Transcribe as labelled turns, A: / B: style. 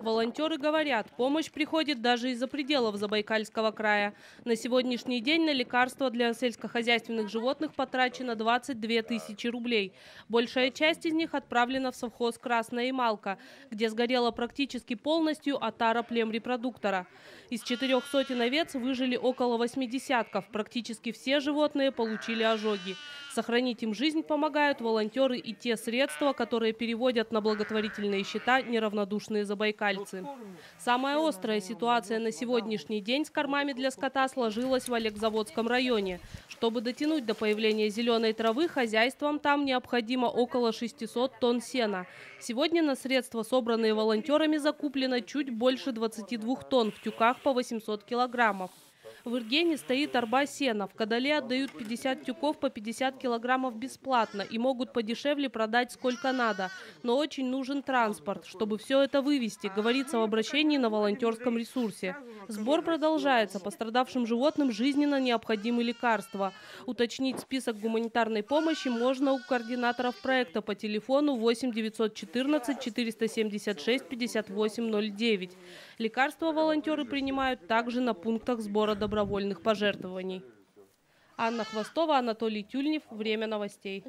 A: Волонтеры говорят, помощь приходит даже из-за пределов Забайкальского края. На сегодняшний день на лекарства для сельскохозяйственных животных потрачено 22 тысячи рублей. Большая часть из них отправлена в совхоз «Красная Ямалка», где сгорела практически полностью отара племрепродуктора. Из четырех сотен овец выжили около 80 Практически все животные получили ожоги. Сохранить им жизнь помогают волонтеры и те средства, которые переводят на благотворительные счета неравнодушные забайкальцы. Самая острая ситуация на сегодняшний день с кормами для скота сложилась в Олегзаводском районе. Чтобы дотянуть до появления зеленой травы, хозяйствам там необходимо около 600 тонн сена. Сегодня на средства, собранные волонтерами, закуплено чуть больше 22 тонн в тюках по 800 килограммов. В Иргене стоит арба сена. В Кадале отдают 50 тюков по 50 килограммов бесплатно и могут подешевле продать сколько надо. Но очень нужен транспорт, чтобы все это вывести, говорится в обращении на волонтерском ресурсе. Сбор продолжается. Пострадавшим животным жизненно необходимы лекарства. Уточнить список гуманитарной помощи можно у координаторов проекта по телефону 8 914 476 5809. Лекарства волонтеры принимают также на пунктах сбора добровольных пожертвований. Анна Хвостова, Анатолий Тюльнев. Время новостей.